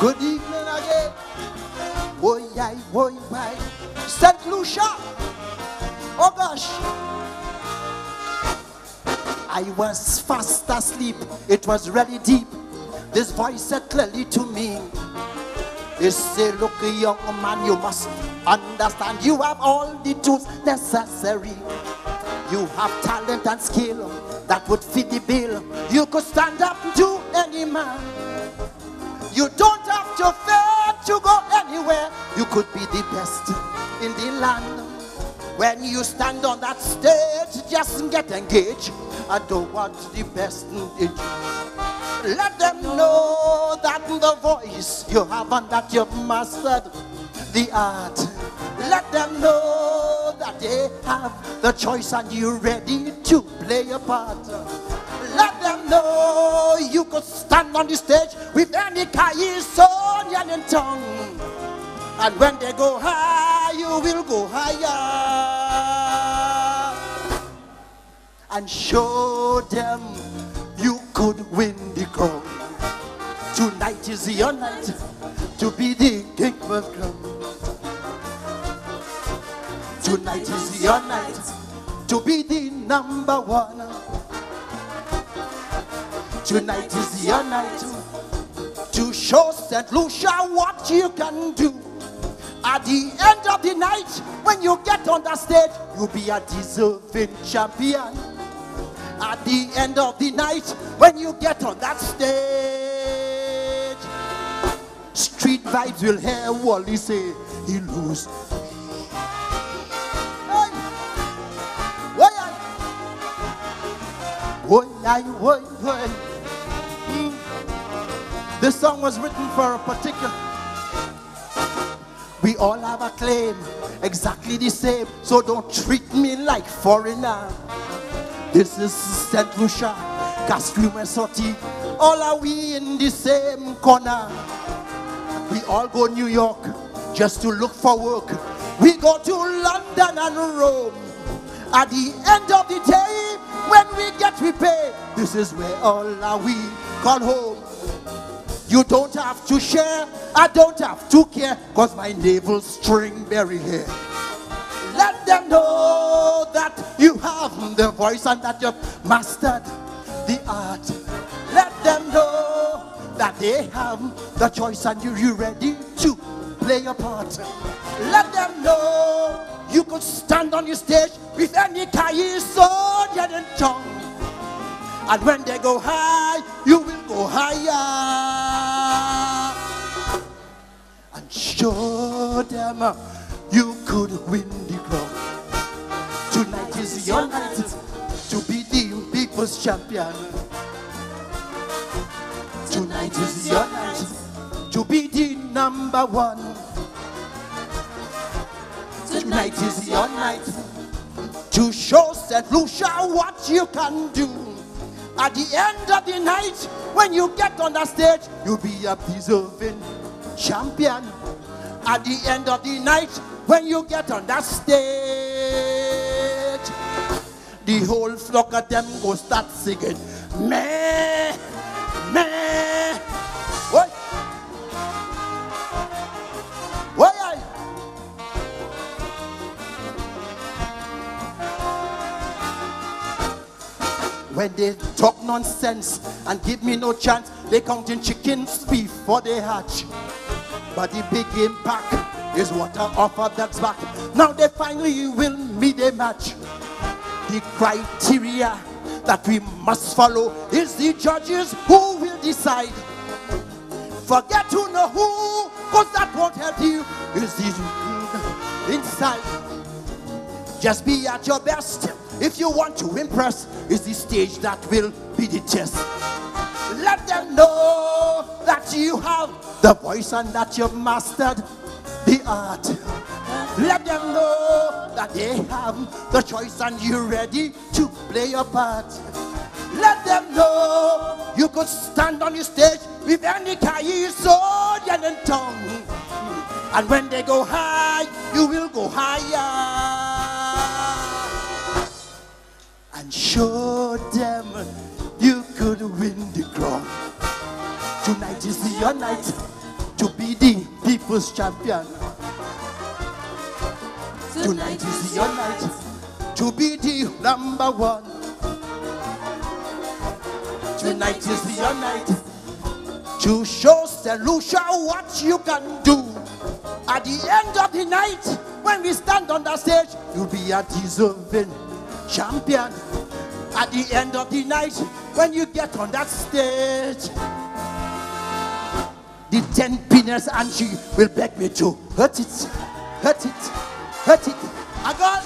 Good evening again. Oh, yeah, oh, yeah. St. Lucia. Oh, gosh. I was fast asleep. It was really deep. This voice said clearly to me. It said, Look, young man, you must understand. You have all the tools necessary. You have talent and skill that would fit the bill. You could stand up to any man. You don't to fear to go anywhere. You could be the best in the land. When you stand on that stage, just get engaged. I don't want the best in you. Let them know that the voice you have and that you've mastered the art. Let them know that they have the choice and you're ready to play a part. Know you could stand on the stage with any Kaison and tongue. And when they go high, you will go higher. And show them you could win the crown. Tonight is your night to be the king of the crown. Tonight is your night to be the number one. Tonight is your night to show St. Lucia what you can do. At the end of the night, when you get on the stage, you'll be a deserving champion. At the end of the night, when you get on that stage, street vibes will hear Wally say, he lose. Hey. Why, I- why, This song was written for a particular. We all have a claim, exactly the same. So don't treat me like foreigner. This is St. Lucia, Castries and Soti. All are we in the same corner. We all go New York just to look for work. We go to London and Rome. At the end of the day, when we get repaid, this is where all are we call home. You don't have to share, I don't have to care, cause my navel string bury here. Let them know that you have the voice and that you've mastered the art. Let them know that they have the choice and you- you're ready to play your part. Let them know you could stand on your stage with any Kaiso and tongue. And when they go high, you higher. And show them you could win the crown. Tonight is your night to be the people's champion. Tonight is your night to be the number one. Tonight is your night to show St. Lucia what you can do. At the end of the night, when you get on the stage, you'll be a deserving champion. At the end of the night, when you get on that stage, the whole flock of them go start singing, meh, When they talk nonsense and give me no chance, they counting chickens before they hatch. But the big impact is what I offer that's back. Now they finally will meet a match. The criteria that we must follow is the judges who will decide. Forget to know who, cause that won't help you. Is the inside. Just be at your best. If you want to impress, is the stage that will be the test. Let them know that you have the voice and that you've mastered the art. Let them know that they have the choice and you're ready to play your part. Let them know you could stand on your stage with any sword and tongue. And when they go high, you will go higher. And show them you could win the crown. Tonight is your night first champion. Tonight is your night to be the number one. Tonight is your night to show St. What you can do. At the end of the night, when we stand on the stage, you'll be a deserving champion. At the end of the night, when you get on that stage, the ten penis and she will beg me to hurt it, hurt it, hurt it. I got